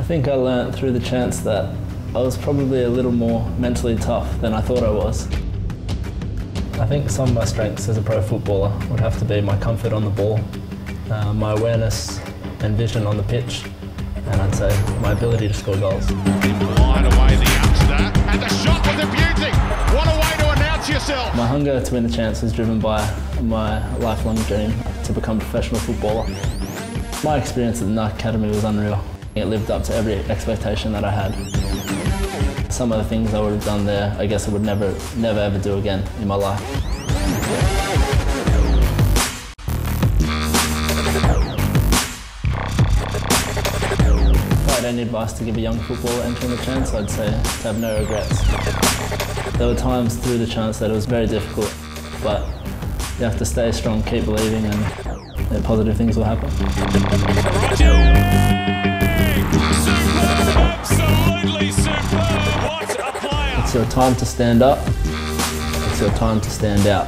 I think I learnt through the chance that I was probably a little more mentally tough than I thought I was. I think some of my strengths as a pro footballer would have to be my comfort on the ball, uh, my awareness and vision on the pitch, and I'd say my ability to score goals. Line away the youngster, and the shot a beauty. What a way to announce yourself. My hunger to win the chance was driven by my lifelong dream to become a professional footballer. My experience at the Nike Academy was unreal. It lived up to every expectation that I had. Some of the things I would have done there, I guess I would never, never ever do again in my life. If I had any advice to give a young footballer entering the chance, I'd say to have no regrets. There were times through the chance that it was very difficult, but you have to stay strong, keep believing, and and positive things will happen. It's your time to stand up. It's your time to stand out.